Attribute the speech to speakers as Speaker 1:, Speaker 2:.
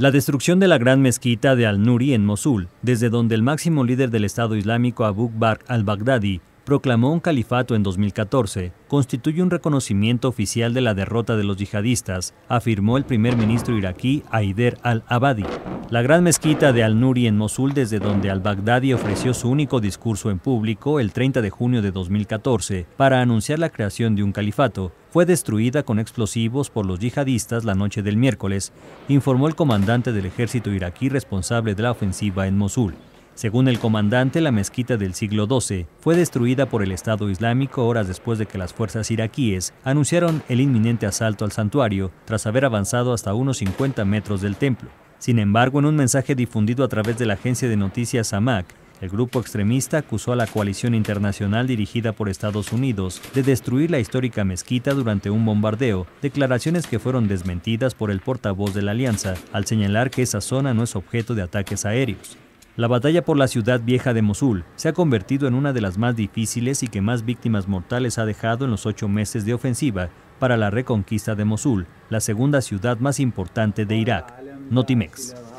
Speaker 1: La destrucción de la gran mezquita de Al-Nuri en Mosul, desde donde el máximo líder del Estado Islámico Abu Bakr al-Baghdadi proclamó un califato en 2014, constituye un reconocimiento oficial de la derrota de los yihadistas, afirmó el primer ministro iraquí Haider al-Abadi. La gran mezquita de Al-Nuri en Mosul, desde donde al-Baghdadi ofreció su único discurso en público el 30 de junio de 2014 para anunciar la creación de un califato, fue destruida con explosivos por los yihadistas la noche del miércoles, informó el comandante del ejército iraquí responsable de la ofensiva en Mosul. Según el comandante, la mezquita del siglo XII fue destruida por el Estado Islámico horas después de que las fuerzas iraquíes anunciaron el inminente asalto al santuario tras haber avanzado hasta unos 50 metros del templo. Sin embargo, en un mensaje difundido a través de la agencia de noticias AMAC, el grupo extremista acusó a la coalición internacional dirigida por Estados Unidos de destruir la histórica mezquita durante un bombardeo, declaraciones que fueron desmentidas por el portavoz de la alianza, al señalar que esa zona no es objeto de ataques aéreos. La batalla por la ciudad vieja de Mosul se ha convertido en una de las más difíciles y que más víctimas mortales ha dejado en los ocho meses de ofensiva para la reconquista de Mosul, la segunda ciudad más importante de Irak, Notimex.